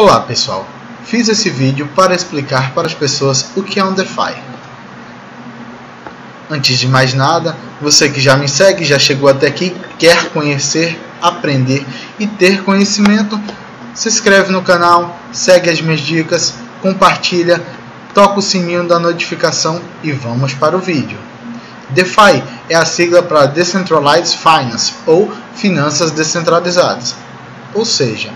Olá pessoal, fiz esse vídeo para explicar para as pessoas o que é um DeFi. Antes de mais nada, você que já me segue, já chegou até aqui, quer conhecer, aprender e ter conhecimento, se inscreve no canal, segue as minhas dicas, compartilha, toca o sininho da notificação e vamos para o vídeo. DeFi é a sigla para Decentralized Finance ou Finanças Descentralizadas, ou seja,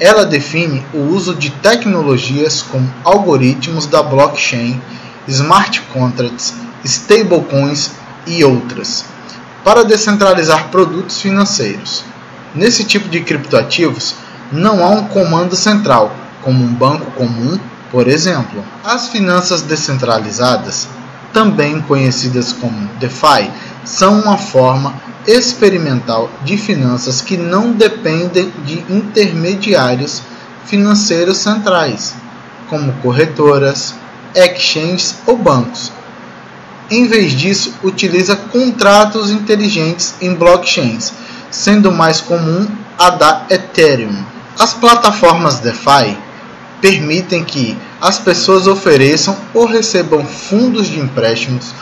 ela define o uso de tecnologias como algoritmos da blockchain, smart contracts, stablecoins e outras para descentralizar produtos financeiros. Nesse tipo de criptoativos, não há um comando central, como um banco comum, por exemplo. As finanças descentralizadas, também conhecidas como DeFi, são uma forma experimental de finanças que não dependem de intermediários financeiros centrais, como corretoras, exchanges ou bancos. Em vez disso, utiliza contratos inteligentes em blockchains, sendo mais comum a da Ethereum. As plataformas DeFi permitem que as pessoas ofereçam ou recebam fundos de empréstimos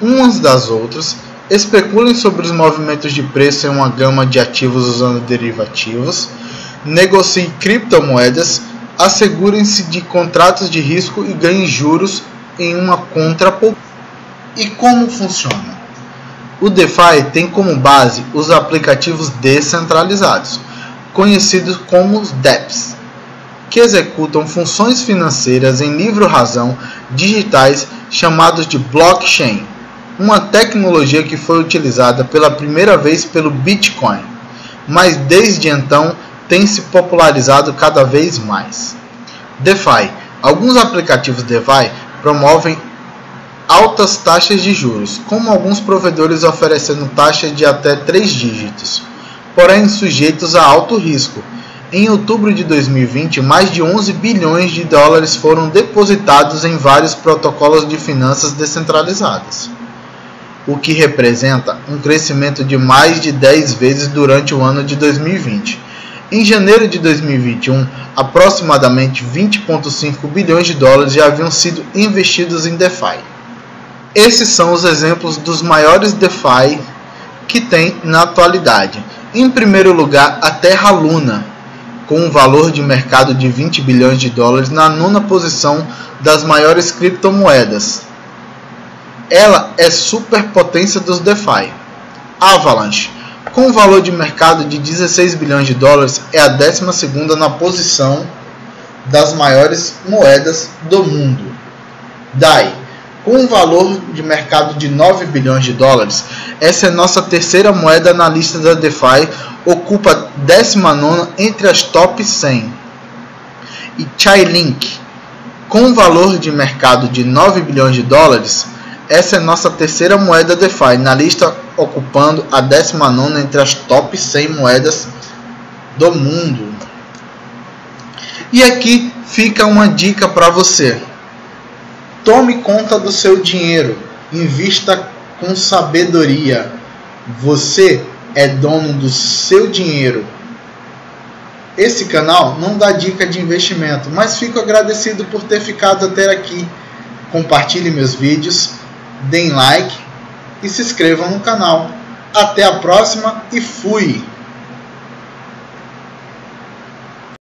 umas das outras especulem sobre os movimentos de preço em uma gama de ativos usando derivativos, negociem criptomoedas, assegurem-se de contratos de risco e ganhem juros em uma contrapoupança. E como funciona? O DeFi tem como base os aplicativos descentralizados, conhecidos como DEPs, que executam funções financeiras em livre-razão digitais chamados de blockchain uma tecnologia que foi utilizada pela primeira vez pelo Bitcoin, mas desde então tem se popularizado cada vez mais. DeFi. Alguns aplicativos DeFi promovem altas taxas de juros, como alguns provedores oferecendo taxas de até 3 dígitos, porém sujeitos a alto risco. Em outubro de 2020, mais de 11 bilhões de dólares foram depositados em vários protocolos de finanças descentralizadas o que representa um crescimento de mais de 10 vezes durante o ano de 2020. Em janeiro de 2021, aproximadamente 20,5 bilhões de dólares já haviam sido investidos em DeFi. Esses são os exemplos dos maiores DeFi que tem na atualidade. Em primeiro lugar, a Terra Luna, com um valor de mercado de 20 bilhões de dólares na nona posição das maiores criptomoedas, ela é superpotência dos DeFi. Avalanche, com um valor de mercado de 16 bilhões de dólares, é a 12 na posição das maiores moedas do mundo. DAI, com um valor de mercado de 9 bilhões de dólares, essa é nossa terceira moeda na lista da DeFi, ocupa 19 entre as top 100. E Chainlink, com um valor de mercado de 9 bilhões de dólares, essa é nossa terceira moeda DeFi, na lista ocupando a 19 entre as top 100 moedas do mundo. E aqui fica uma dica para você. Tome conta do seu dinheiro, invista com sabedoria. Você é dono do seu dinheiro. Esse canal não dá dica de investimento, mas fico agradecido por ter ficado até aqui. Compartilhe meus vídeos deem like e se inscrevam no canal. Até a próxima e fui!